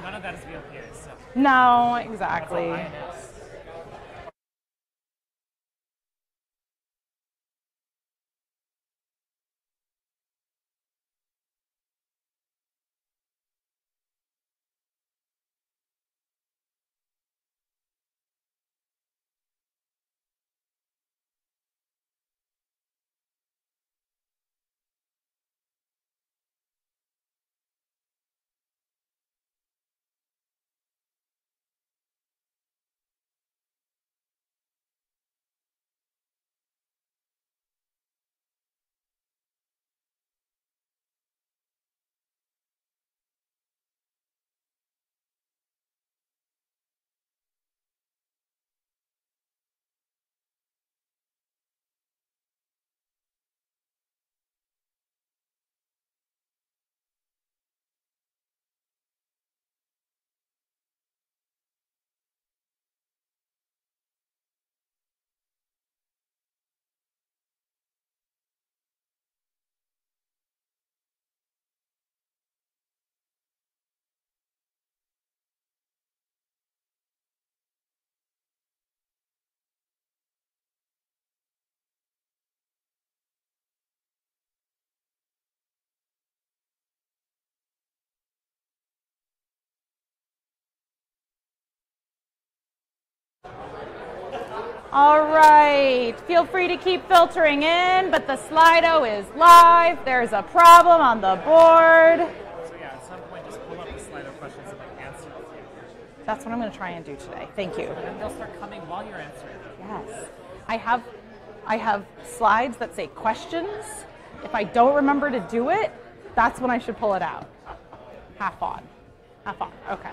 None of that is VLPA, so No, exactly. All right. Feel free to keep filtering in, but the Slido is live. There's a problem on the board. So yeah, at some point just pull up the Slido questions and like answer them. That's what I'm going to try and do today. Thank you. And they'll start coming while you're answering. Yes. I have I have slides that say questions. If I don't remember to do it, that's when I should pull it out. Half on. Half on. Okay.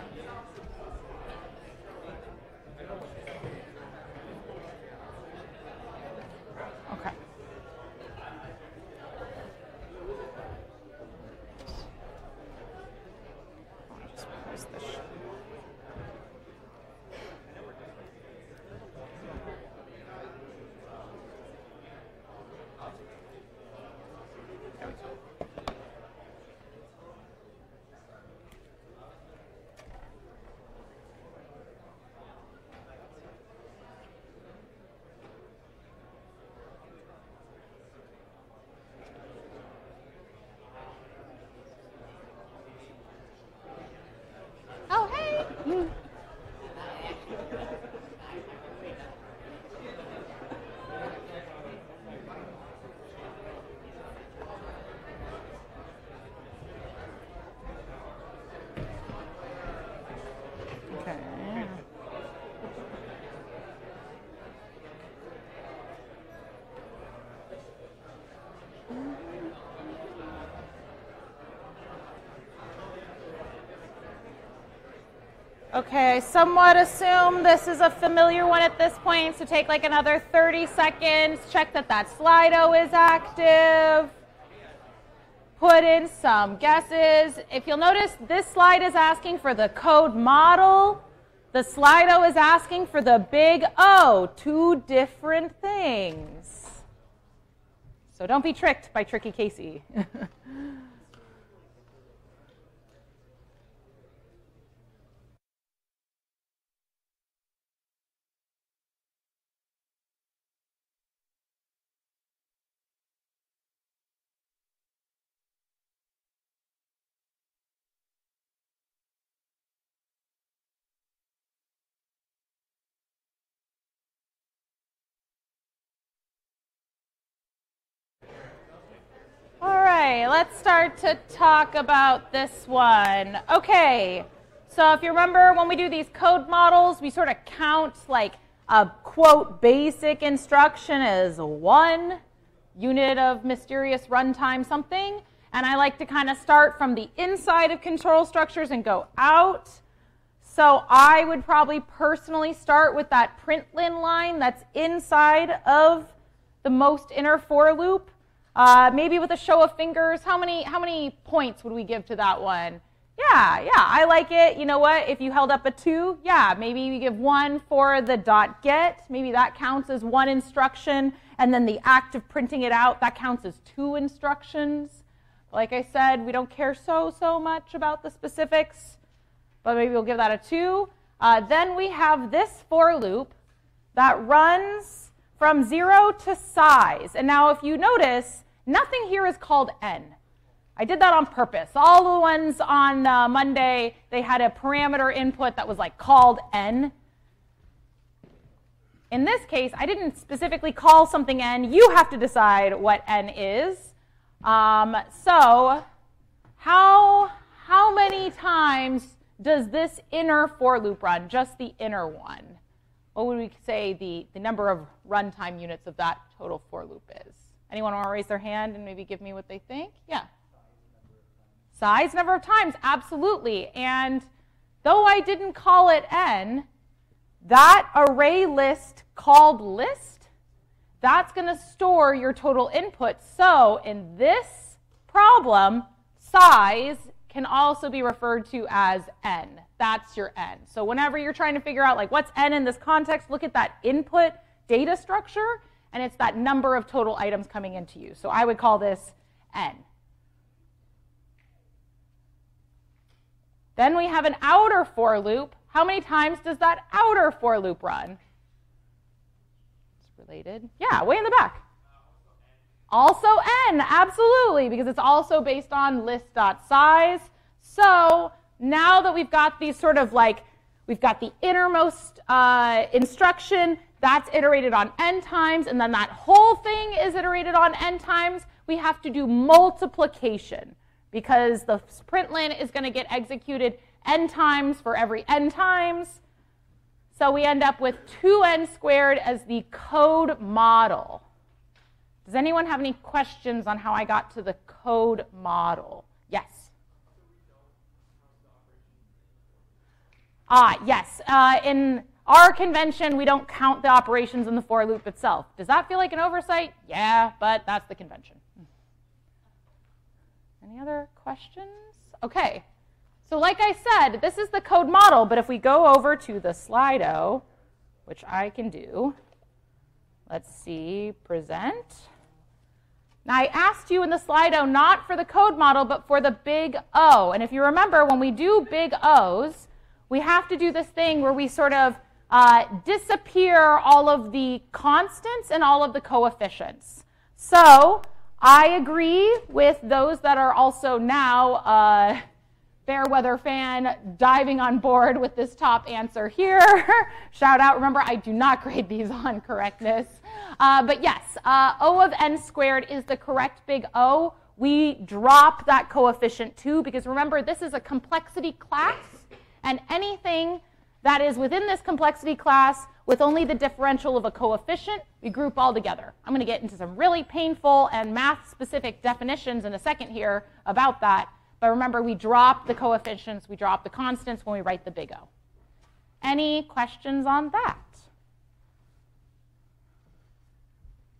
Okay, somewhat assume this is a familiar one at this point, so take like another 30 seconds, check that that Slido is active, put in some guesses. If you'll notice, this slide is asking for the code model. The Slido is asking for the big O, two different things. So don't be tricked by Tricky Casey. All right, let's start to talk about this one. Okay, so if you remember when we do these code models, we sort of count like a quote basic instruction as one unit of mysterious runtime something. And I like to kind of start from the inside of control structures and go out. So I would probably personally start with that println line that's inside of the most inner for loop. Uh, maybe with a show of fingers, how many how many points would we give to that one? Yeah, yeah, I like it. You know what? If you held up a two, yeah, maybe you give one for the dot get. Maybe that counts as one instruction, and then the act of printing it out that counts as two instructions. Like I said, we don't care so so much about the specifics. but maybe we'll give that a 2. Uh, then we have this for loop that runs from 0 to size. And now if you notice, nothing here is called n. I did that on purpose. All the ones on uh, Monday, they had a parameter input that was like called n. In this case, I didn't specifically call something n. You have to decide what n is. Um, so how, how many times does this inner for loop run, just the inner one? What would we say the, the number of runtime units of that total for loop is? Anyone want to raise their hand and maybe give me what they think? Yeah. Size number of times, absolutely. And though I didn't call it n, that array list called list, that's going to store your total input. So in this problem, size can also be referred to as n. That's your n. So whenever you're trying to figure out like what's n in this context, look at that input data structure, and it's that number of total items coming into you. So I would call this n. Then we have an outer for loop. How many times does that outer for loop run? It's related. Yeah, way in the back. Also n, absolutely, because it's also based on list.size. So now that we've got these sort of like, we've got the innermost uh, instruction, that's iterated on n times, and then that whole thing is iterated on n times, we have to do multiplication because the println is going to get executed n times for every n times. So we end up with 2n squared as the code model. Does anyone have any questions on how I got to the code model? Yes. Ah, yes. Uh, in our convention, we don't count the operations in the for loop itself. Does that feel like an oversight? Yeah, but that's the convention. Any other questions? Okay. So like I said, this is the code model, but if we go over to the Slido, which I can do, let's see, present. Now I asked you in the Slido not for the code model, but for the big O. And if you remember, when we do big O's, we have to do this thing where we sort of uh, disappear all of the constants and all of the coefficients. So I agree with those that are also now uh, Fairweather fan diving on board with this top answer here. Shout out. Remember, I do not grade these on correctness. Uh, but yes, uh, O of n squared is the correct big O. We drop that coefficient 2 because remember, this is a complexity class, and anything that is within this complexity class with only the differential of a coefficient, we group all together. I'm going to get into some really painful and math-specific definitions in a second here about that. But remember, we drop the coefficients, we drop the constants when we write the big O. Any questions on that?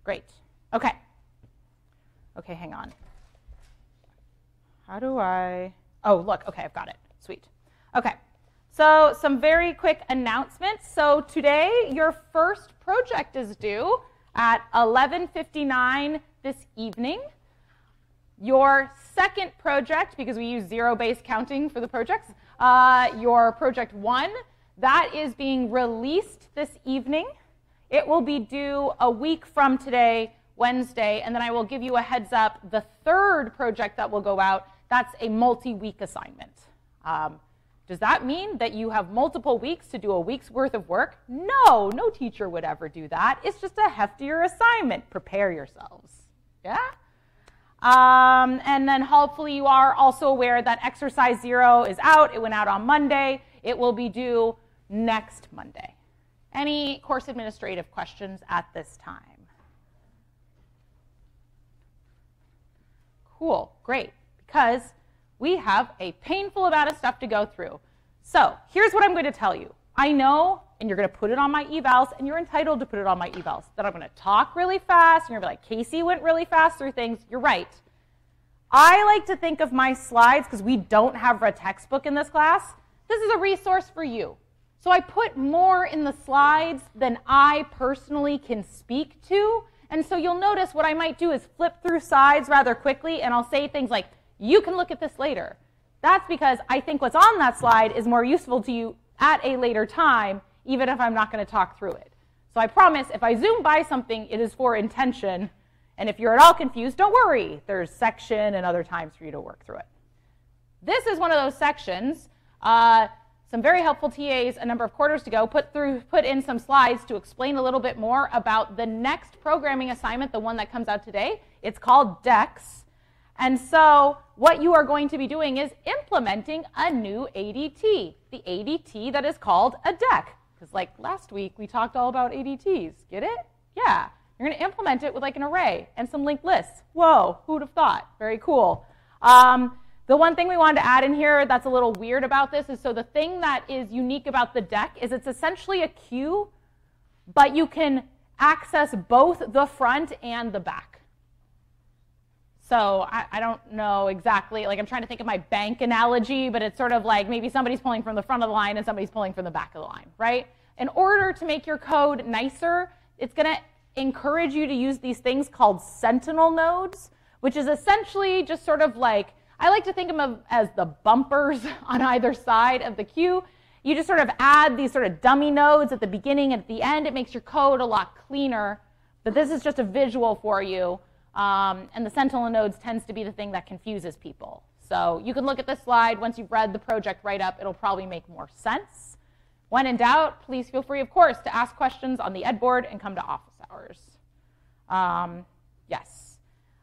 Great. Okay. Okay, hang on. How do I? Oh, look. Okay, I've got it. Sweet. Okay. So some very quick announcements. So today, your first project is due at 11:59 this evening. Your second project, because we use zero-based counting for the projects, uh, your project one, that is being released this evening. It will be due a week from today, Wednesday, and then I will give you a heads up. The third project that will go out, that's a multi-week assignment. Um, does that mean that you have multiple weeks to do a week's worth of work? No, no teacher would ever do that. It's just a heftier assignment. Prepare yourselves. Yeah? Um, and then hopefully you are also aware that exercise zero is out. It went out on Monday. It will be due next Monday. Any course administrative questions at this time? Cool, great, because we have a painful amount of stuff to go through. So here's what I'm going to tell you. I know, and you're going to put it on my evals, and you're entitled to put it on my evals, that I'm going to talk really fast, and you're going to be like, Casey went really fast through things. You're right. I like to think of my slides, because we don't have a textbook in this class, this is a resource for you. So I put more in the slides than I personally can speak to. And so you'll notice what I might do is flip through slides rather quickly, and I'll say things like, you can look at this later. That's because I think what's on that slide is more useful to you at a later time, even if I'm not going to talk through it. So I promise if I zoom by something, it is for intention. And if you're at all confused, don't worry. There's section and other times for you to work through it. This is one of those sections. Uh, some very helpful TAs a number of quarters ago put through put in some slides to explain a little bit more about the next programming assignment, the one that comes out today. It's called Deques. And so what you are going to be doing is implementing a new ADT, the ADT that is called a deque. Because like last week we talked all about ADTs. Get it? Yeah. You're going to implement it with like an array and some linked lists. Whoa, who would have thought? Very cool. Um, the one thing we wanted to add in here that's a little weird about this is so the thing that is unique about the deque is it's essentially a queue, but you can access both the front and the back. So I, I, don't know exactly, like I'm trying to think of my bank analogy, but it's sort of like maybe somebody's pulling from the front of the line and somebody's pulling from the back of the line, right? In order to make your code nicer, it's going to encourage you to use these things called sentinel nodes, which is essentially just sort of like I like to think of them as the bumpers on either side of the queue. You just sort of add these sort of dummy nodes at the beginning and at the end. It makes your code a lot cleaner. But this is just a visual for you. Um, and the Sentinel nodes tends to be the thing that confuses people. So you can look at this slide. Once you've read the project write-up, it'll probably make more sense. When in doubt, please feel free, of course, to ask questions on the Ed board and come to office hours. Um, yes.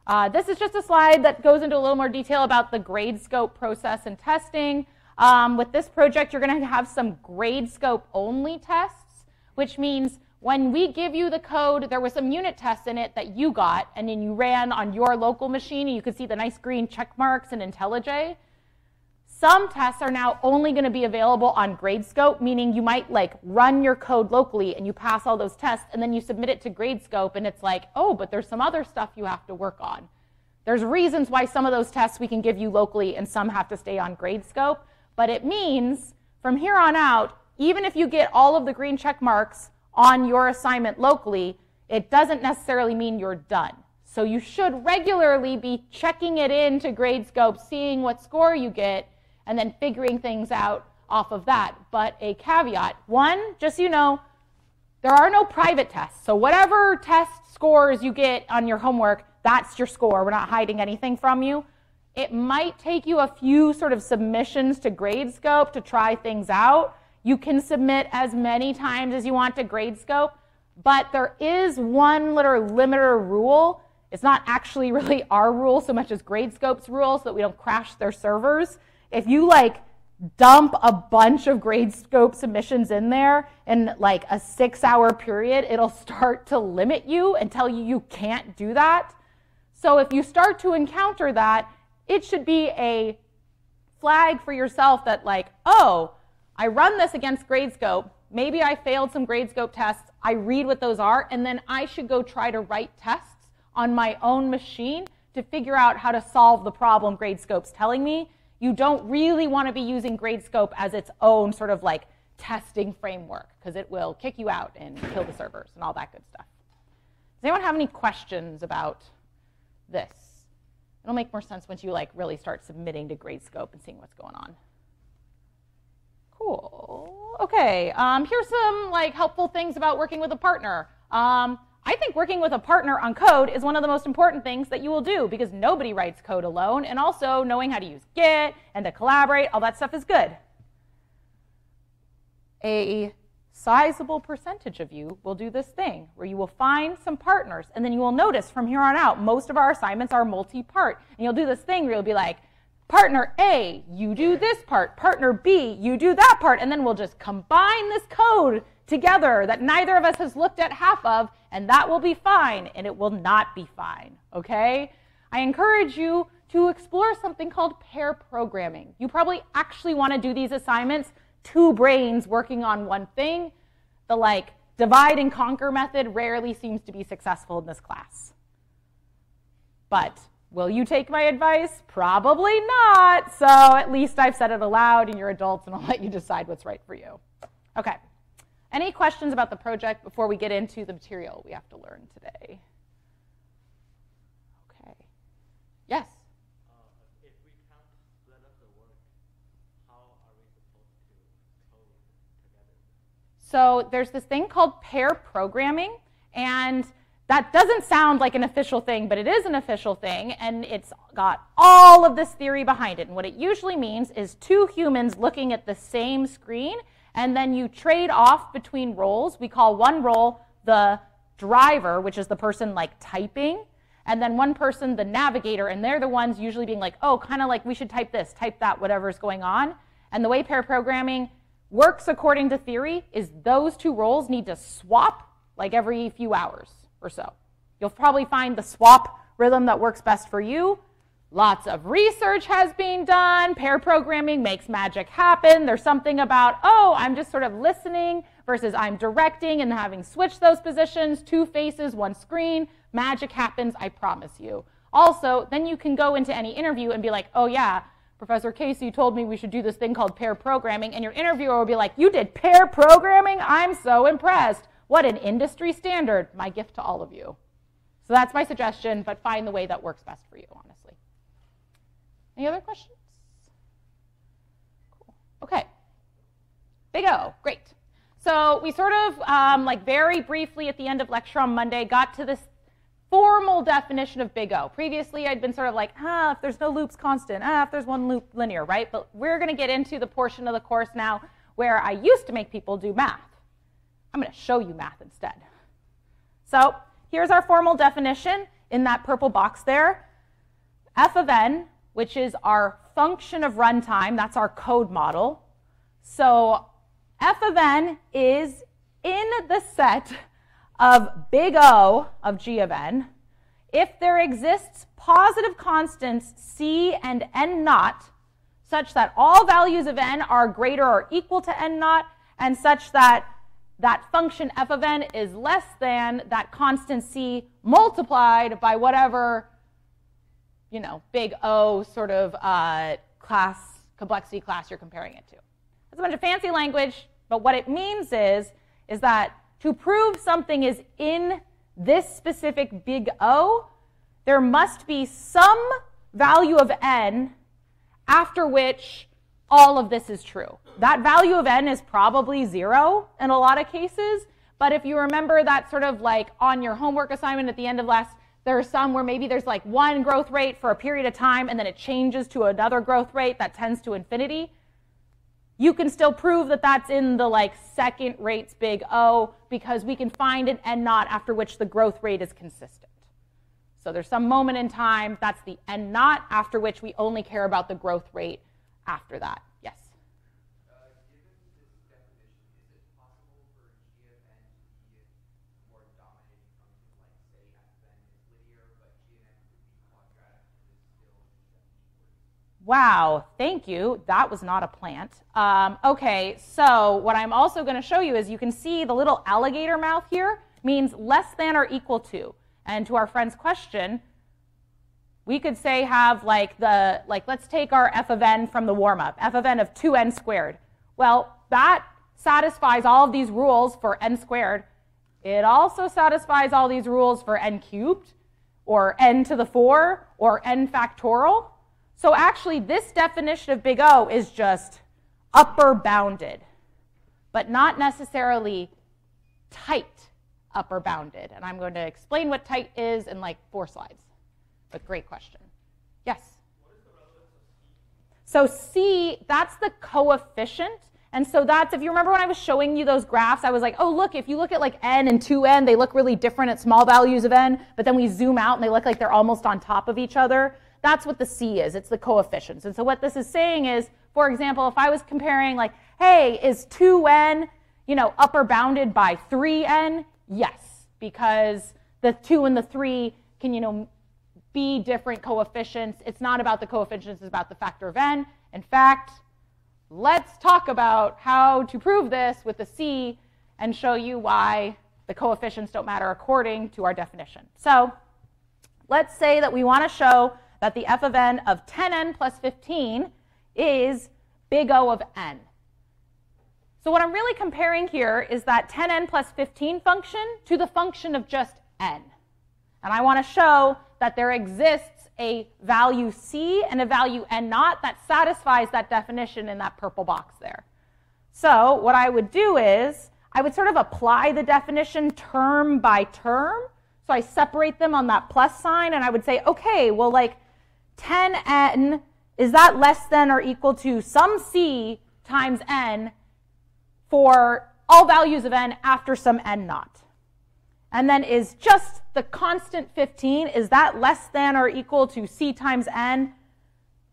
Uh, this is just a slide that goes into a little more detail about the Gradescope process and testing. Um, with this project, you're going to have some Gradescope only tests, which means when we give you the code, there was some unit tests in it that you got, and then you ran on your local machine, and you could see the nice green check marks in IntelliJ. Some tests are now only going to be available on Gradescope, meaning you might like run your code locally and you pass all those tests and then you submit it to Gradescope and it's like, oh, but there's some other stuff you have to work on. There's reasons why some of those tests we can give you locally and some have to stay on Gradescope, but it means from here on out, even if you get all of the green check marks on your assignment locally, it doesn't necessarily mean you're done. So you should regularly be checking it into Gradescope, seeing what score you get, and then figuring things out off of that. But a caveat one, just so you know, there are no private tests. So whatever test scores you get on your homework, that's your score. We're not hiding anything from you. It might take you a few sort of submissions to Gradescope to try things out. You can submit as many times as you want to Gradescope, but there is one little limiter rule. It's not actually really our rule so much as Gradescope's rule so that we don't crash their servers if you like dump a bunch of Gradescope submissions in there in like a six hour period, it'll start to limit you and tell you you can't do that. So if you start to encounter that, it should be a flag for yourself that like, oh, I run this against Gradescope. Maybe I failed some Gradescope tests. I read what those are, and then I should go try to write tests on my own machine to figure out how to solve the problem Gradescope's telling me you don't really want to be using Gradescope as its own sort of like testing framework because it will kick you out and kill the servers and all that good stuff. Does anyone have any questions about this? It'll make more sense once you like really start submitting to Gradescope and seeing what's going on. Cool. Okay. Um, here's some like helpful things about working with a partner. Um, I think working with a partner on code is one of the most important things that you will do because nobody writes code alone, and also knowing how to use Git and to collaborate, all that stuff is good. A sizable percentage of you will do this thing where you will find some partners, and then you will notice from here on out, most of our assignments are multi part. And you'll do this thing where you'll be like, partner A, you do this part, partner B, you do that part, and then we'll just combine this code together that neither of us has looked at half of, and that will be fine, and it will not be fine, okay? I encourage you to explore something called pair programming. You probably actually want to do these assignments, two brains working on one thing. The like divide and conquer method rarely seems to be successful in this class. But Will you take my advice? Probably not. So at least I've said it aloud and you're adults and I'll let you decide what's right for you. Okay. Any questions about the project before we get into the material we have to learn today? Okay. Yes? So there's this thing called pair programming. And that doesn't sound like an official thing, but it is an official thing, and it's got all of this theory behind it. And what it usually means is two humans looking at the same screen, and then you trade off between roles. We call one role the driver, which is the person like typing, and then one person the navigator, and they're the ones usually being like, oh, kind of like we should type this, type that, whatever's going on. And the way pair programming works according to theory is those two roles need to swap like every few hours or so. You'll probably find the swap rhythm that works best for you. Lots of research has been done. Pair programming makes magic happen. There's something about, oh, I'm just sort of listening versus I'm directing and having switched those positions, two faces, one screen. Magic happens, I promise you. Also, then you can go into any interview and be like, oh, yeah, Professor Casey told me we should do this thing called pair programming, and your interviewer will be like, You did pair programming? I'm so impressed. What an industry standard. My gift to all of you. So that's my suggestion, but find the way that works best for you, honestly. Any other questions? Cool. Okay. Big O, great. So we sort of, um, like very briefly at the end of lecture on Monday, got to this formal definition of big O. Previously, I'd been sort of like, ah, if there's no loops constant, ah, if there's one loop linear, right? But we're going to get into the portion of the course now where I used to make people do math. I'm going to show you math instead. So here's our formal definition in that purple box there. f of n, which is our function of runtime, that's our code model. So f of n is in the set of big O of g of n if there exists positive constants c and n naught such that all values of n are greater or equal to n naught and such that that function f of n is less than that constant c multiplied by whatever, you know, big O sort of uh, class, complexity class you're comparing it to. It's a bunch of fancy language, but what it means is, is that to prove something is in this specific big O, there must be some value of n after which all of this is true. That value of n is probably zero in a lot of cases, but if you remember that sort of like on your homework assignment at the end of last, there are some where maybe there's like one growth rate for a period of time and then it changes to another growth rate that tends to infinity you can still prove that that's in the like second rates big O because we can find an N naught after which the growth rate is consistent. So there's some moment in time, that's the N naught, after which we only care about the growth rate after that. Wow, thank you. That was not a plant. Um, okay, so what I'm also going to show you is you can see the little alligator mouth here means less than or equal to. And to our friend's question, we could say have like the, like let's take our f of n from the warm up, f of n of 2n squared. Well, that satisfies all of these rules for n squared. It also satisfies all these rules for n cubed, or n to the 4, or n factorial. So actually, this definition of big O is just upper bounded, but not necessarily tight upper bounded. And I'm going to explain what tight is in like four slides. But great question. Yes? So C, that's the coefficient. And so that's, if you remember when I was showing you those graphs, I was like, oh, look, if you look at like n and 2n, they look really different at small values of n, but then we zoom out and they look like they're almost on top of each other. That's what the C is. It's the coefficients. And so what this is saying is, for example, if I was comparing like, hey, is 2n, you know, upper bounded by 3n? Yes, because the 2 and the 3 can, you know, be different coefficients. It's not about the coefficients, it's about the factor of n. In fact, let's talk about how to prove this with the C and show you why the coefficients don't matter according to our definition. So let's say that we want to show that the f of n of 10n plus 15 is big O of n. So what I'm really comparing here is that 10n plus 15 function to the function of just n. And I want to show that there exists a value c and a value n naught that satisfies that definition in that purple box there. So what I would do is I would sort of apply the definition term by term. So I separate them on that plus sign and I would say, okay, well, like 10n, is that less than or equal to some c times n for all values of n after some n naught? And then is just the constant 15, is that less than or equal to c times n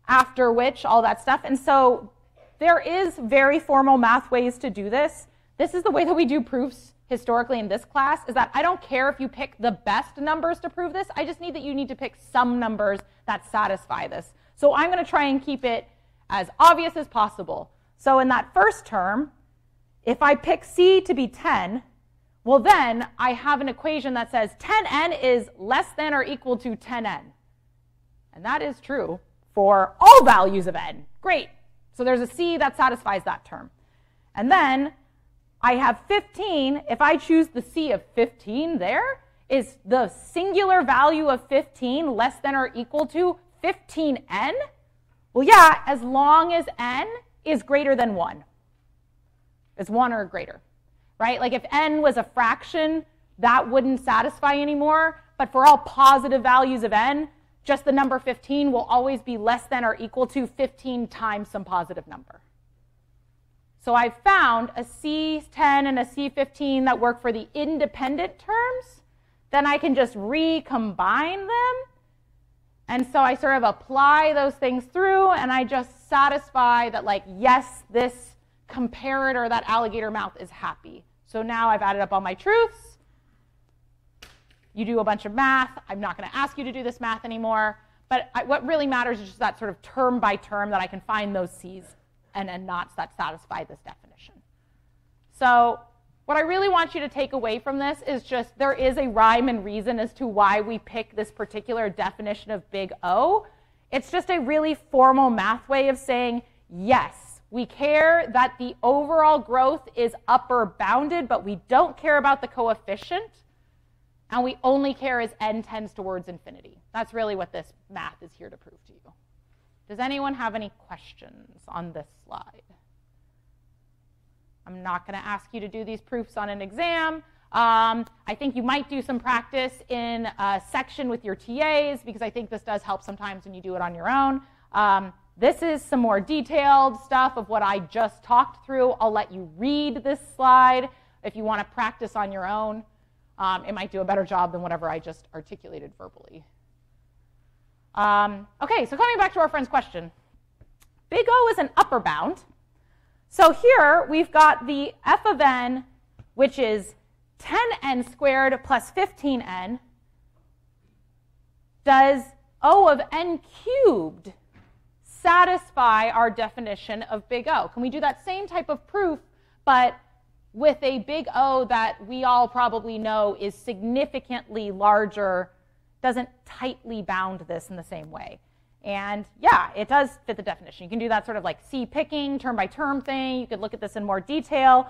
after which all that stuff? And so there is very formal math ways to do this. This is the way that we do proofs historically in this class is that I don't care if you pick the best numbers to prove this. I just need that you need to pick some numbers that satisfy this. So I'm going to try and keep it as obvious as possible. So in that first term, if I pick C to be 10, well then I have an equation that says 10n is less than or equal to 10n. And that is true for all values of n. Great. So there's a C that satisfies that term. And then I have 15. If I choose the C of 15 there, is the singular value of 15 less than or equal to 15n? Well, yeah, as long as n is greater than 1. It's 1 or greater, right? Like if n was a fraction, that wouldn't satisfy anymore. But for all positive values of n, just the number 15 will always be less than or equal to 15 times some positive number. So I found a C10 and a C15 that work for the independent terms. Then I can just recombine them. And so I sort of apply those things through and I just satisfy that like, yes, this comparator, that alligator mouth is happy. So now I've added up all my truths. You do a bunch of math. I'm not going to ask you to do this math anymore. But I, what really matters is just that sort of term by term that I can find those C's and, and knots that satisfy this definition. So what I really want you to take away from this is just there is a rhyme and reason as to why we pick this particular definition of big O. It's just a really formal math way of saying, yes, we care that the overall growth is upper bounded, but we don't care about the coefficient. And we only care as n tends towards infinity. That's really what this math is here to prove to you. Does anyone have any questions on this slide? I'm not going to ask you to do these proofs on an exam. Um, I think you might do some practice in a section with your TAs because I think this does help sometimes when you do it on your own. Um, this is some more detailed stuff of what I just talked through. I'll let you read this slide if you want to practice on your own. Um, it might do a better job than whatever I just articulated verbally. Um, okay, so coming back to our friend's question. Big O is an upper bound. So here we've got the f of n, which is 10n squared plus 15n. Does O of n cubed satisfy our definition of big O? Can we do that same type of proof, but with a big O that we all probably know is significantly larger doesn't tightly bound this in the same way. And yeah, it does fit the definition. You can do that sort of like C picking, term by term thing. You could look at this in more detail.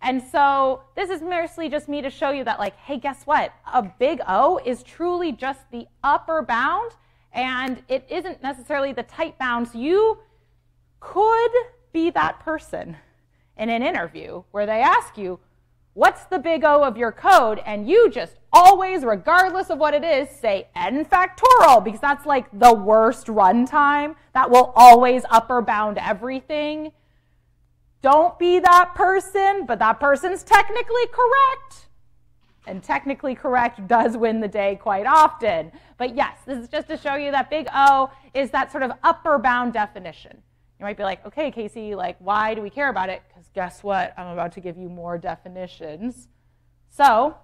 And so this is mostly just me to show you that like, hey, guess what? A big O is truly just the upper bound and it isn't necessarily the tight bound. So you could be that person in an interview where they ask you, what's the big O of your code? And you just always, regardless of what it is, say n factorial because that's like the worst runtime. That will always upper bound everything. Don't be that person, but that person's technically correct. And technically correct does win the day quite often. But yes, this is just to show you that big O is that sort of upper bound definition. You might be like, okay, Casey, like, why do we care about it? Because guess what? I'm about to give you more definitions. So,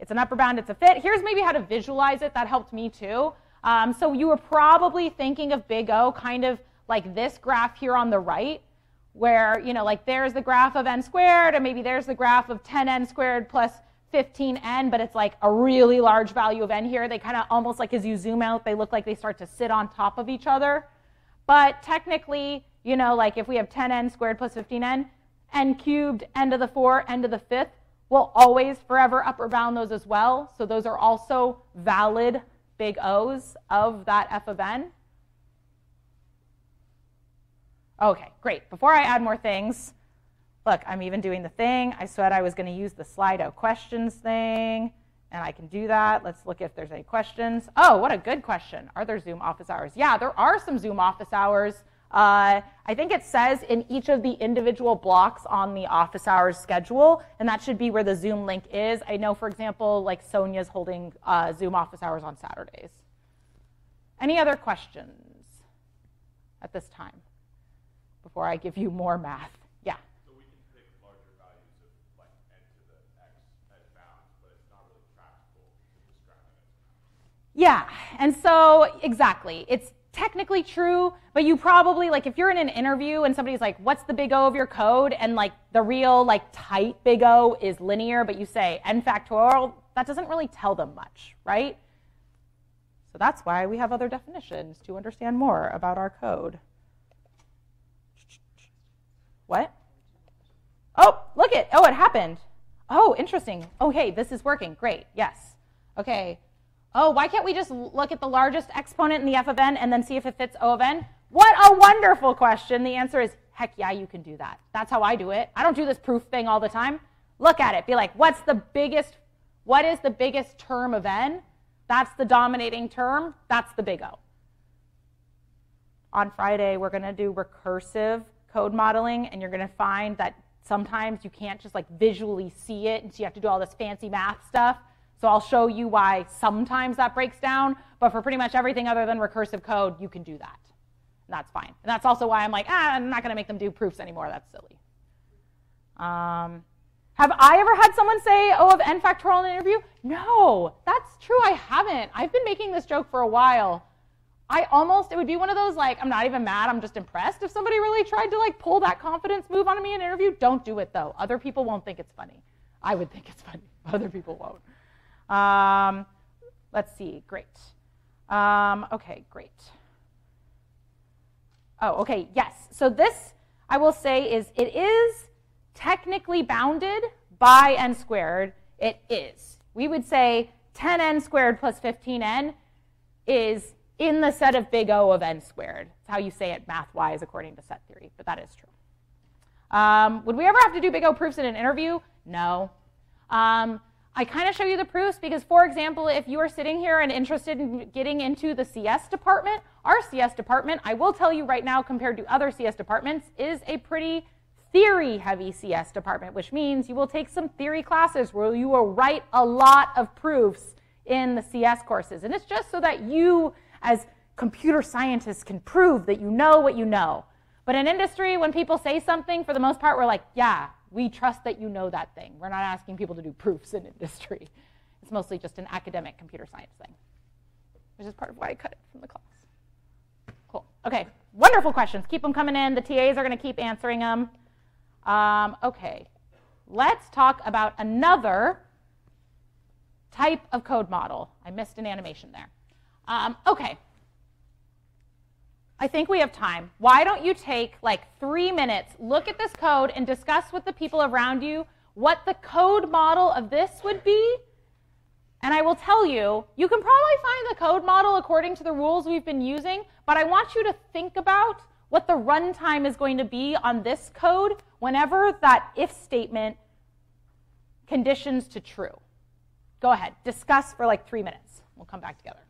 it's an upper bound, it's a fit. Here's maybe how to visualize it. That helped me too. Um, so you were probably thinking of big O kind of like this graph here on the right, where, you know, like there's the graph of n squared, and maybe there's the graph of 10n squared plus 15n, but it's like a really large value of n here. They kind of almost like as you zoom out, they look like they start to sit on top of each other. But technically, you know, like if we have 10n squared plus 15n, n cubed, n to the 4, n to the 5th, we'll always forever upper bound those as well. So those are also valid big O's of that f of n. Okay, great. Before I add more things, Look, I'm even doing the thing. I said I was going to use the Slido questions thing, and I can do that. Let's look if there's any questions. Oh, what a good question. Are there Zoom office hours? Yeah, there are some Zoom office hours. Uh, I think it says in each of the individual blocks on the office hours schedule, and that should be where the Zoom link is. I know, for example, like Sonia's holding uh, Zoom office hours on Saturdays. Any other questions at this time before I give you more math? Yeah. So we can pick larger values of like n to the x as bounds, but it's not really practical to describe it as bounds. Yeah, and so exactly. It's technically true, but you probably like if you're in an interview and somebody's like, "What's the big O of your code?" and like the real like tight big O is linear, but you say n factorial, that doesn't really tell them much, right? So that's why we have other definitions to understand more about our code. What? Oh, look it. Oh, it happened. Oh, interesting. Oh, okay, this is working. Great. Yes. Okay. Oh, why can't we just look at the largest exponent in the f of n and then see if it fits O of n? What a wonderful question. The answer is heck yeah, you can do that. That's how I do it. I don't do this proof thing all the time. Look at it. Be like, what's the biggest, what is the biggest term of n? That's the dominating term. That's the big O. On Friday, we're going to do recursive code modeling, and you're going to find that sometimes you can't just like visually see it, and so you have to do all this fancy math stuff. So I'll show you why sometimes that breaks down, but for pretty much everything other than recursive code, you can do that. And that's fine. And that's also why I'm like, ah, I'm not going to make them do proofs anymore. That's silly. Um, have I ever had someone say O of n factorial in an interview? No, that's true. I haven't. I've been making this joke for a while. I almost, it would be one of those like, I'm not even mad, I'm just impressed. If somebody really tried to like pull that confidence move on me in an interview, don't do it though. Other people won't think it's funny. I would think it's funny, other people won't. Um, let's see, great. Um, okay, great. Oh, okay, yes. So this, I will say, is it is technically bounded by n squared. It is. We would say 10n squared plus 15n is in the set of big O of n squared. That's how you say it math-wise according to set theory, but that is true. Um, would we ever have to do big O proofs in an interview? No. Um, I kind of show you the proofs because, for example, if you are sitting here and interested in getting into the CS department, our CS department, I will tell you right now, compared to other CS departments, is a pretty theory heavy CS department, which means you will take some theory classes where you will write a lot of proofs in the CS courses. And it's just so that you, as computer scientists, can prove that you know what you know. But in industry, when people say something, for the most part, we're like, yeah, we trust that you know that thing. We're not asking people to do proofs in industry. It's mostly just an academic computer science thing, which is part of why I cut it from the class. Cool. Okay, wonderful questions. Keep them coming in. The TAs are going to keep answering them. Um, okay, let's talk about another type of code model. I missed an animation there. Um, okay, I think we have time. Why don't you take like three minutes, look at this code, and discuss with the people around you what the code model of this would be? And I will tell you, you can probably find the code model according to the rules we've been using, but I want you to think about what the runtime is going to be on this code whenever that if statement conditions to true. Go ahead, discuss for like three minutes. We'll come back together.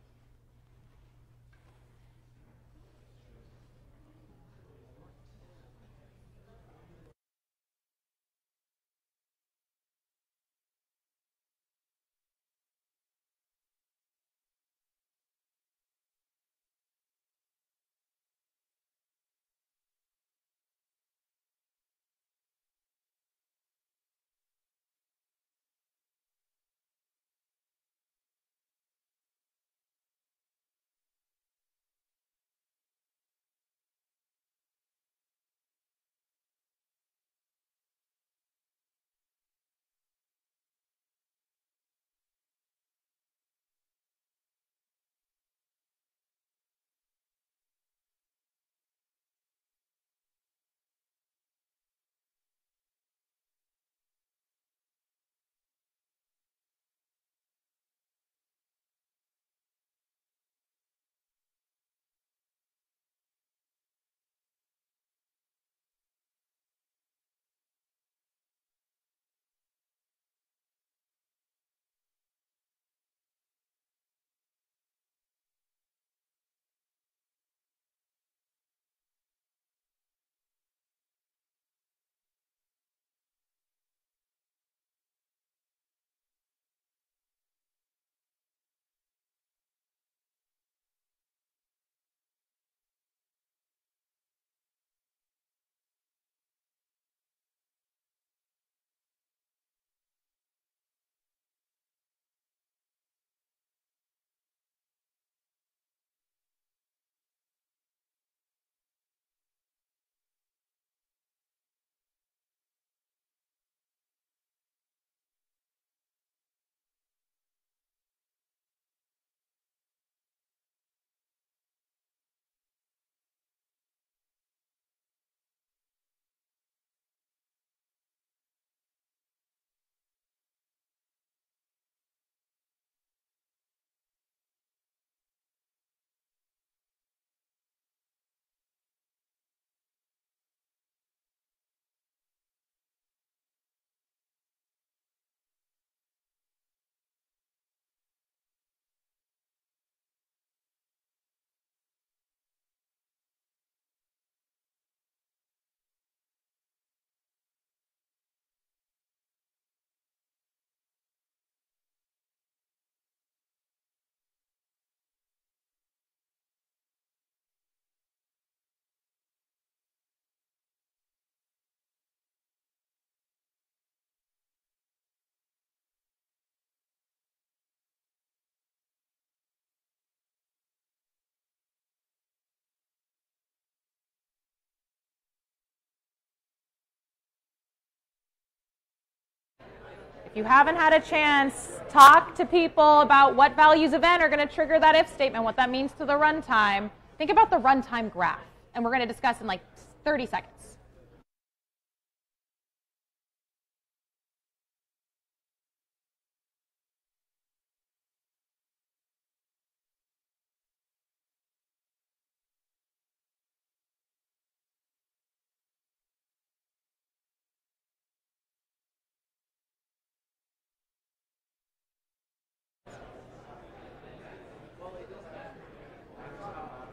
You haven't had a chance, talk to people about what values of n are going to trigger that if statement, what that means to the runtime. Think about the runtime graph, and we're going to discuss in like 30 seconds.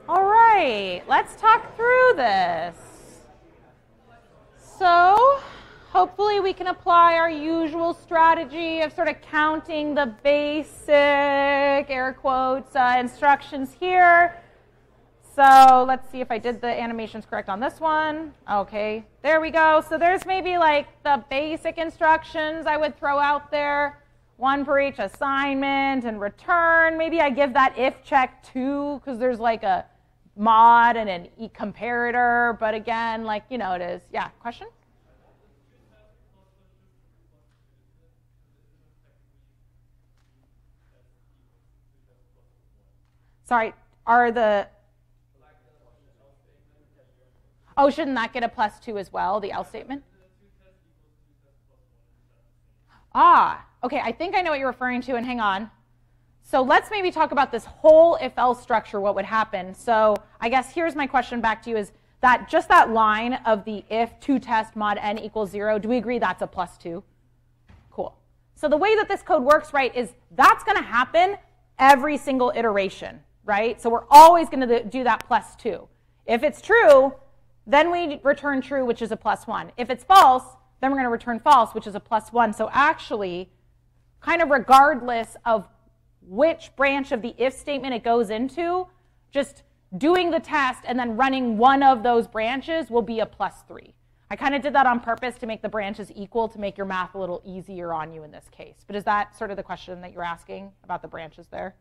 All let's talk through this. So, hopefully, we can apply our usual strategy of sort of counting the basic air quotes uh, instructions here. So, let's see if I did the animations correct on this one. Okay, there we go. So, there's maybe like the basic instructions I would throw out there one for each assignment and return. Maybe I give that if check too, because there's like a mod and an e comparator, but again, like, you know, it is. Yeah, question? Sorry, are the. Oh, shouldn't that get a plus two as well, the else statement? Ah, okay, I think I know what you're referring to, and hang on. So let's maybe talk about this whole if else structure, what would happen. So I guess here's my question back to you is that just that line of the if to test mod n equals zero, do we agree that's a plus two? Cool. So the way that this code works, right, is that's going to happen every single iteration, right? So we're always going to do that plus two. If it's true, then we return true, which is a plus one. If it's false, then we're going to return false, which is a plus one. So actually, kind of regardless of which branch of the if statement it goes into, just doing the test and then running one of those branches will be a plus three. I kind of did that on purpose to make the branches equal to make your math a little easier on you in this case. But is that sort of the question that you're asking about the branches there?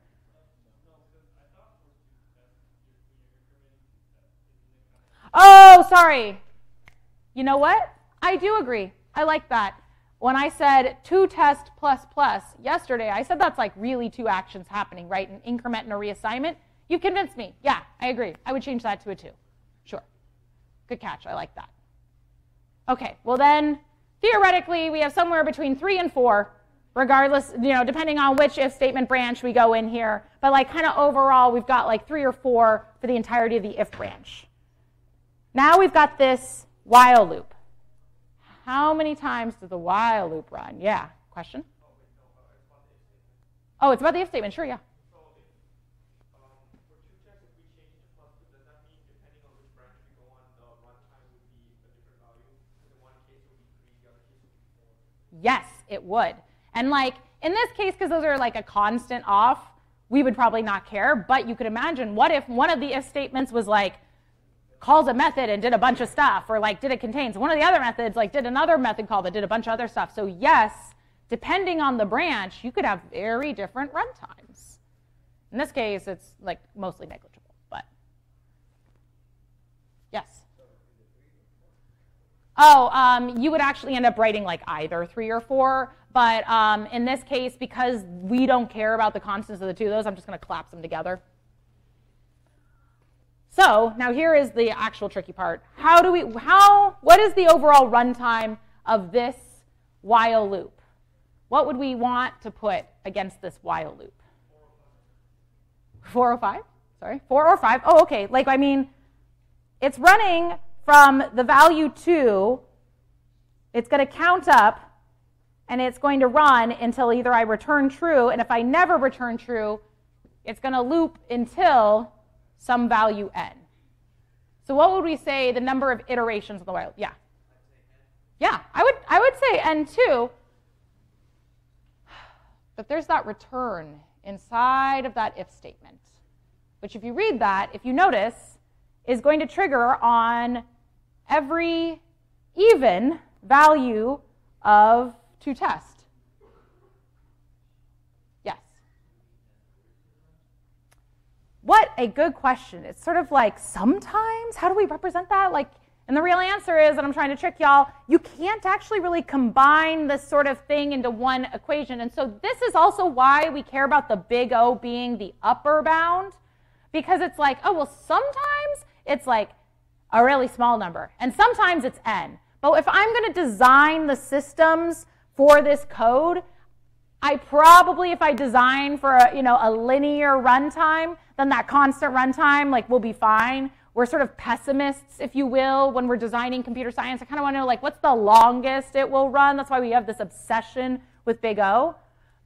Oh, sorry. You know what? I do agree. I like that when I said to test plus plus yesterday, I said that's like really two actions happening, right? An increment and a reassignment. You convinced me. Yeah, I agree. I would change that to a two. Sure. Good catch. I like that. Okay, well then, theoretically, we have somewhere between three and four, regardless, you know, depending on which if statement branch we go in here. But like kind of overall, we've got like three or four for the entirety of the if branch. Now we've got this while loop. How many times does the while loop run? Yeah. Question? Oh, it's about the if statement. Sure, yeah. Yes, it would. And like in this case, because those are like a constant off, we would probably not care. But you could imagine what if one of the if statements was like, calls a method and did a bunch of stuff, or like did it contains. One of the other methods like did another method call that did a bunch of other stuff. So yes, depending on the branch, you could have very different runtimes. In this case, it's like mostly negligible, but yes. Oh, um, you would actually end up writing like either three or four, but um, in this case, because we don't care about the constants of the two of those, I'm just going to collapse them together. So now here is the actual tricky part. How do we, how, what is the overall runtime of this while loop? What would we want to put against this while loop? 405? Sorry, 4 or 5? Oh, okay. Like, I mean, it's running from the value 2, it's going to count up, and it's going to run until either I return true, and if I never return true, it's going to loop until some value n. So what would we say the number of iterations of the while? Yeah. Yeah, I would I would say n too. But there's that return inside of that if statement, which if you read that, if you notice, is going to trigger on every even value of two test. What a good question. It's sort of like sometimes, how do we represent that? Like And the real answer is, and I'm trying to trick y'all, you can't actually really combine this sort of thing into one equation. And so this is also why we care about the big O being the upper bound, because it's like, oh, well, sometimes it's like a really small number, and sometimes it's n. But if I'm going to design the systems for this code, I probably, if I design for a, you know, a linear runtime, then that constant runtime like will be fine we're sort of pessimists, if you will, when we're designing computer science. I kind of want to know, like, what's the longest it will run? That's why we have this obsession with big O.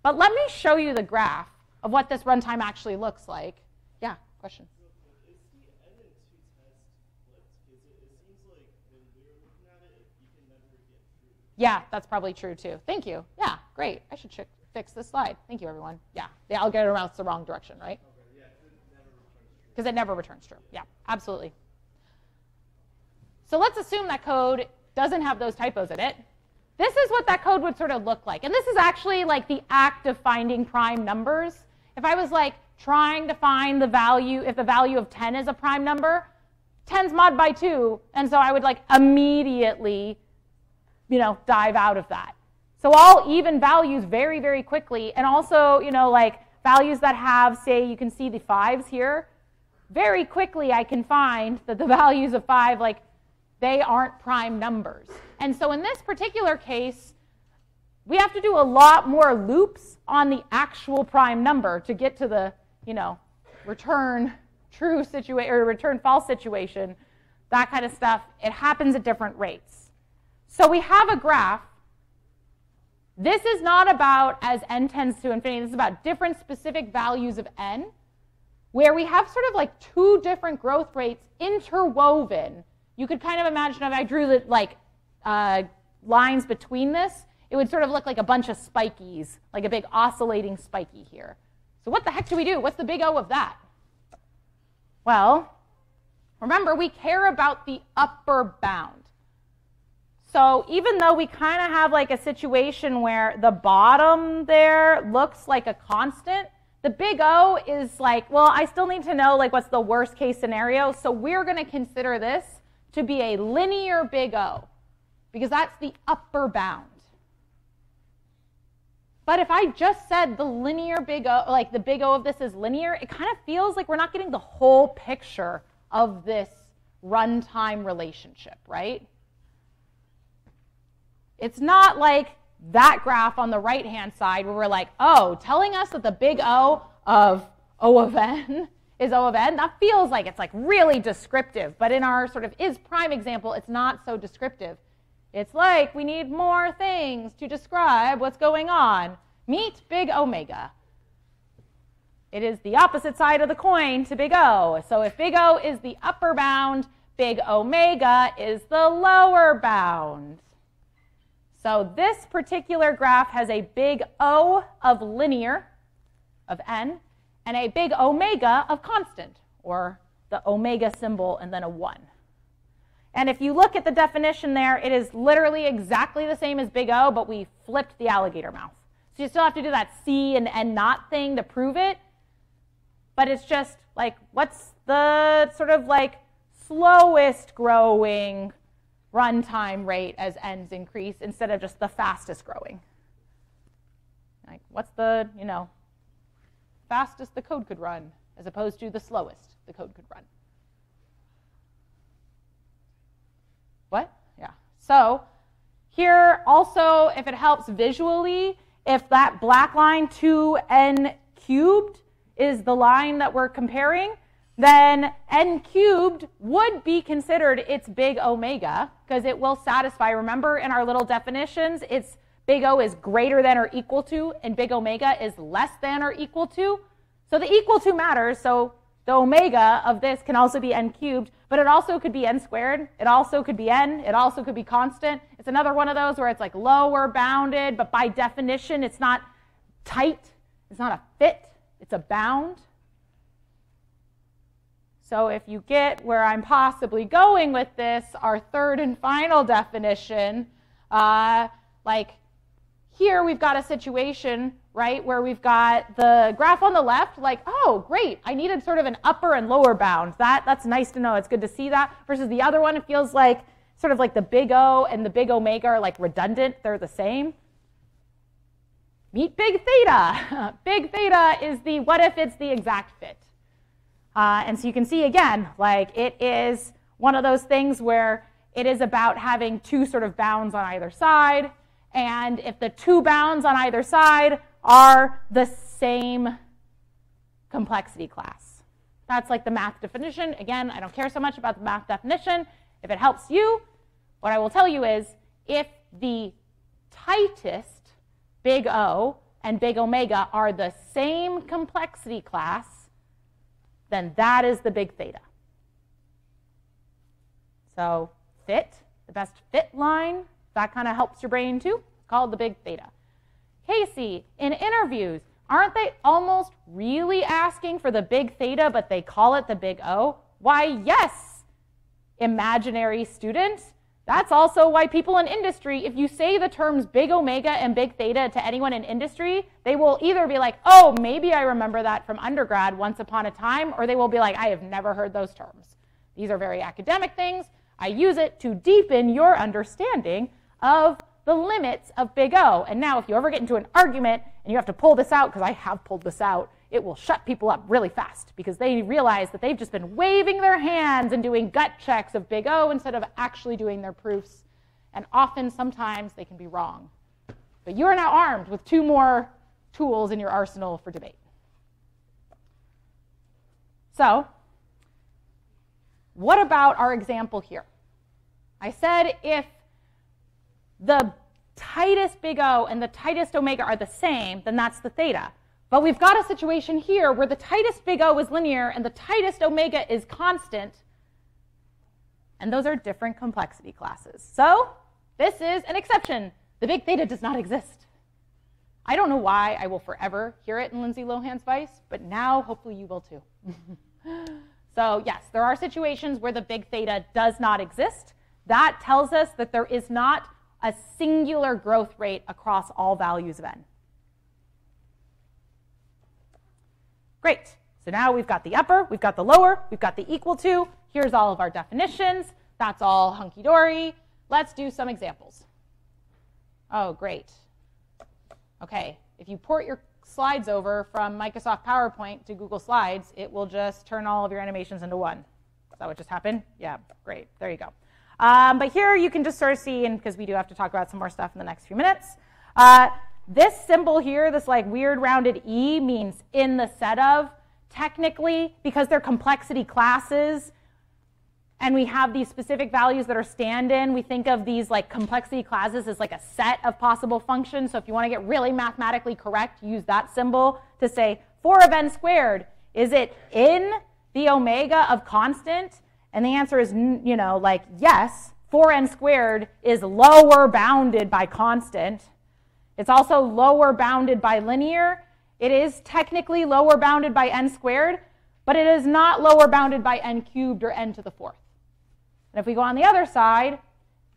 But let me show you the graph of what this runtime actually looks like. Yeah, question. Yeah, that's probably true too. Thank you. Yeah, great. I should fix this slide. Thank you, everyone. Yeah, the algorithm routes the wrong direction, right? Because it never returns true. Yeah, absolutely. So let's assume that code doesn't have those typos in it. This is what that code would sort of look like. And this is actually like the act of finding prime numbers. If I was like trying to find the value, if the value of 10 is a prime number, 10's mod by 2, and so I would like immediately, you know, dive out of that. So all even values very, very quickly, and also, you know, like values that have, say, you can see the fives here, very quickly I can find that the values of 5, like, they aren't prime numbers. And so in this particular case, we have to do a lot more loops on the actual prime number to get to the, you know, return true situation or return false situation, that kind of stuff. It happens at different rates. So we have a graph. This is not about as n tends to infinity. This is about different specific values of n where we have sort of like two different growth rates interwoven. You could kind of imagine if I drew the like uh, lines between this, it would sort of look like a bunch of spikies, like a big oscillating spiky here. So what the heck do we do? What's the big O of that? Well, remember, we care about the upper bound. So even though we kind of have like a situation where the bottom there looks like a constant, the big O is like, well, I still need to know like what's the worst case scenario. So we're going to consider this to be a linear big O because that's the upper bound. But if I just said the linear big O, like the big O of this is linear, it kind of feels like we're not getting the whole picture of this runtime relationship, right? It's not like that graph on the right-hand side where we're like, oh, telling us that the big O of O of n is O of n, that feels like it's like really descriptive. But in our sort of is prime example, it's not so descriptive. It's like we need more things to describe what's going on. Meet big omega. It is the opposite side of the coin to big O. So if big O is the upper bound, big omega is the lower bound. So this particular graph has a big O of linear, of n, and a big omega of constant, or the omega symbol and then a 1. And if you look at the definition there, it is literally exactly the same as big O, but we flipped the alligator mouth. So you still have to do that C and N not thing to prove it. But it's just like, what's the sort of like slowest growing runtime rate as n's increase instead of just the fastest growing. Like, what's the, you know, fastest the code could run as opposed to the slowest the code could run? What? Yeah. So here also, if it helps visually, if that black line 2n cubed is the line that we're comparing, then n cubed would be considered its big omega because it will satisfy. Remember in our little definitions, it's big O is greater than or equal to, and big omega is less than or equal to. So the equal to matters. So the omega of this can also be n cubed, but it also could be n squared. It also could be n. It also could be constant. It's another one of those where it's like lower bounded, but by definition, it's not tight. It's not a fit. It's a bound. So if you get where I'm possibly going with this, our third and final definition, uh, like here we've got a situation, right, where we've got the graph on the left, like, oh, great, I needed sort of an upper and lower bound. That, that's nice to know. It's good to see that. Versus the other one, it feels like sort of like the big O and the big omega are like redundant, they're the same. Meet big theta. big theta is the what if it's the exact fit. Uh, and so you can see again, like it is one of those things where it is about having two sort of bounds on either side. And if the two bounds on either side are the same complexity class. That's like the math definition. Again, I don't care so much about the math definition. If it helps you, what I will tell you is if the tightest big O and big omega are the same complexity class, then that is the big theta. So fit, the best fit line, that kind of helps your brain too. Called the big theta. Casey, in interviews, aren't they almost really asking for the big theta, but they call it the big O? Why, yes, imaginary student. That's also why people in industry, if you say the terms big omega and big theta to anyone in industry, they will either be like, oh, maybe I remember that from undergrad once upon a time, or they will be like, I have never heard those terms. These are very academic things. I use it to deepen your understanding of the limits of big O. And now, if you ever get into an argument and you have to pull this out, because I have pulled this out, it will shut people up really fast because they realize that they've just been waving their hands and doing gut checks of big O instead of actually doing their proofs. And often, sometimes, they can be wrong. But you are now armed with two more tools in your arsenal for debate. So, what about our example here? I said if the tightest big O and the tightest omega are the same, then that's the theta. But we've got a situation here where the tightest big O is linear and the tightest omega is constant. And those are different complexity classes. So this is an exception. The big theta does not exist. I don't know why I will forever hear it in Lindsay Lohan's voice, but now hopefully you will too. so yes, there are situations where the big theta does not exist. That tells us that there is not a singular growth rate across all values of n. Great. So now we've got the upper, we've got the lower, we've got the equal to. Here's all of our definitions. That's all hunky-dory. Let's do some examples. Oh, great. Okay, if you port your slides over from Microsoft PowerPoint to Google Slides, it will just turn all of your animations into one. Is that what just happened? Yeah, great. There you go. Um, but here you can just sort of see, and because we do have to talk about some more stuff in the next few minutes, uh, this symbol here, this like weird rounded E, means in the set of. Technically, because they're complexity classes, and we have these specific values that are stand-in, we think of these like complexity classes as like a set of possible functions. So if you want to get really mathematically correct, use that symbol to say 4 of n squared, is it in the omega of constant? And the answer is, you know, like, yes, 4n squared is lower bounded by constant. It's also lower bounded by linear. It is technically lower bounded by n squared, but it is not lower bounded by n cubed or n to the fourth. And if we go on the other side,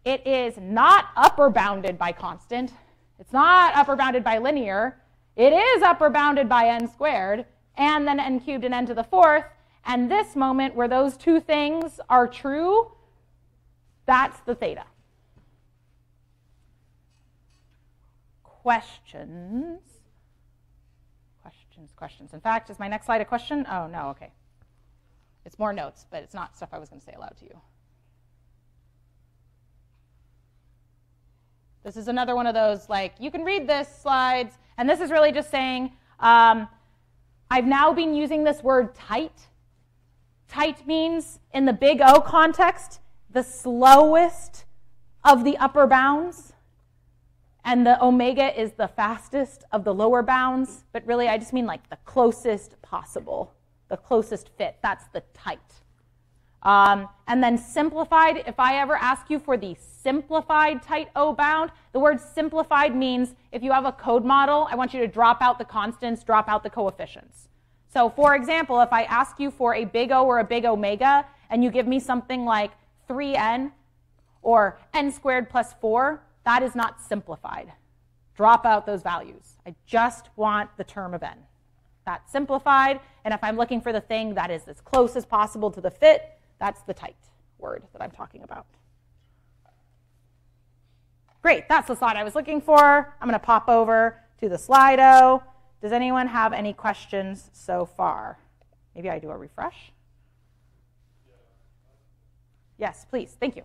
it is not upper bounded by constant. It's not upper bounded by linear. It is upper bounded by n squared, and then n cubed and n to the fourth. And this moment where those two things are true, that's the theta. Questions? Questions, questions. In fact, is my next slide a question? Oh, no, okay. It's more notes, but it's not stuff I was going to say aloud to you. This is another one of those, like, you can read this slides, and this is really just saying, um, I've now been using this word tight Tight means, in the big O context, the slowest of the upper bounds. And the omega is the fastest of the lower bounds. But really, I just mean like the closest possible, the closest fit. That's the tight. Um, and then simplified, if I ever ask you for the simplified tight O bound, the word simplified means if you have a code model, I want you to drop out the constants, drop out the coefficients. So for example, if I ask you for a big O or a big omega, and you give me something like 3n or n squared plus 4, that is not simplified. Drop out those values. I just want the term of n. That's simplified, and if I'm looking for the thing that is as close as possible to the fit, that's the tight word that I'm talking about. great. That's the slide I was looking for. I'm going to pop over to the Slido. Does anyone have any questions so far? Maybe I do a refresh. Yes, please. Thank you.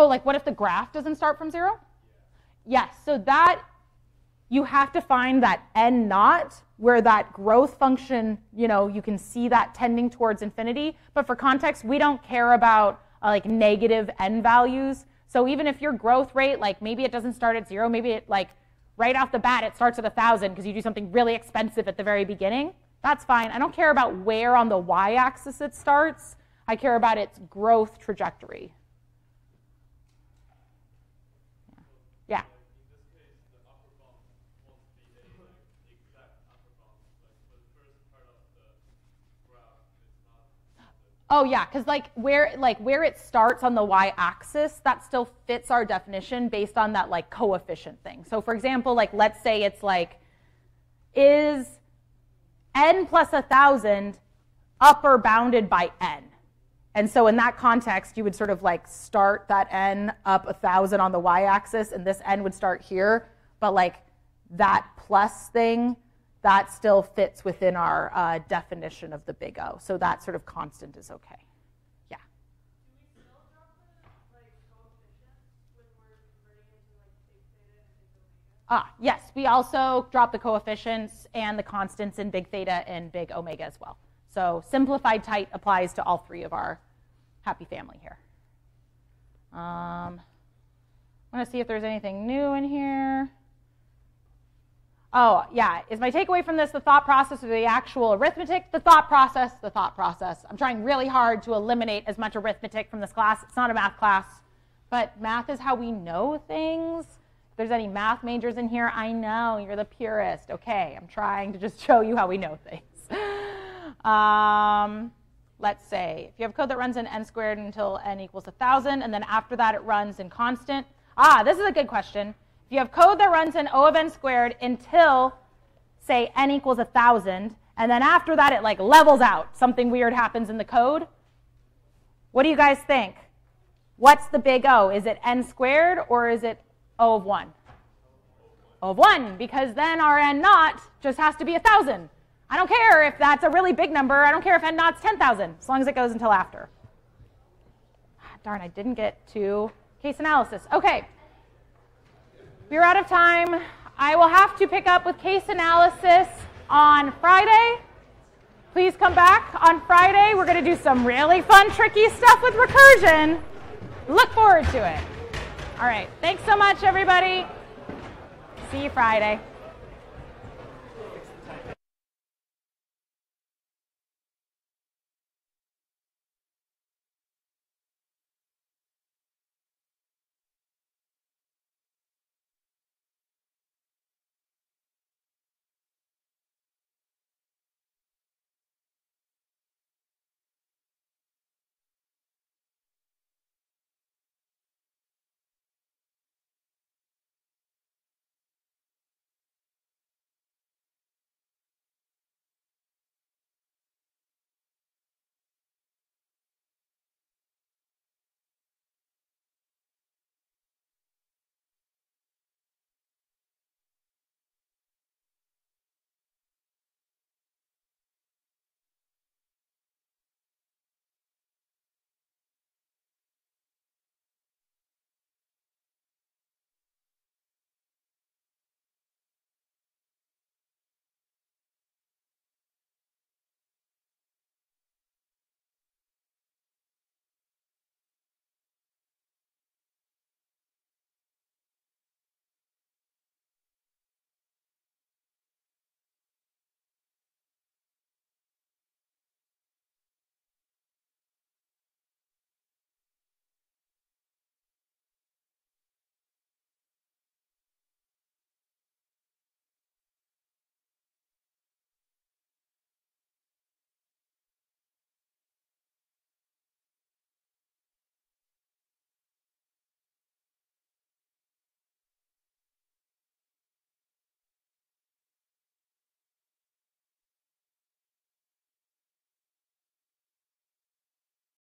Oh, like what if the graph doesn't start from zero? Yes, so that you have to find that n naught where that growth function, you know, you can see that tending towards infinity. But for context, we don't care about uh, like negative n values. So even if your growth rate, like maybe it doesn't start at zero, maybe it like right off the bat it starts at a thousand because you do something really expensive at the very beginning. That's fine. I don't care about where on the y-axis it starts. I care about its growth trajectory. Yeah. Oh yeah, because like where like where it starts on the y-axis, that still fits our definition based on that like coefficient thing. So for example, like let's say it's like is n plus a thousand upper bounded by n. And so in that context, you would sort of like start that n up a thousand on the y-axis, and this n would start here. But like that plus thing that still fits within our uh, definition of the big O. So that sort of constant is okay. Yeah. Ah, yes, we also drop the coefficients and the constants in big theta and big omega as well. So simplified tight applies to all three of our happy family here. Um, I want to see if there's anything new in here. Oh, yeah. Is my takeaway from this the thought process or the actual arithmetic? The thought process, the thought process. I'm trying really hard to eliminate as much arithmetic from this class. It's not a math class, but math is how we know things. If there's any math majors in here, I know you're the purist. Okay, I'm trying to just show you how we know things. Um, let's say if you have code that runs in n squared until n equals 1,000, and then after that it runs in constant. Ah, this is a good question. If you have code that runs in O of n squared until, say, n equals 1,000, and then after that it like levels out, something weird happens in the code, what do you guys think? What's the big O? Is it n squared or is it O of 1? O of 1, because then our n naught just has to be 1,000. I don't care if that's a really big number. I don't care if n naught's 10,000, as long as it goes until after. Ah, darn, I didn't get to case analysis. Okay. We're out of time. I will have to pick up with case analysis on Friday. Please come back on Friday. We're going to do some really fun, tricky stuff with recursion. Look forward to it. All right. Thanks so much, everybody. See you Friday.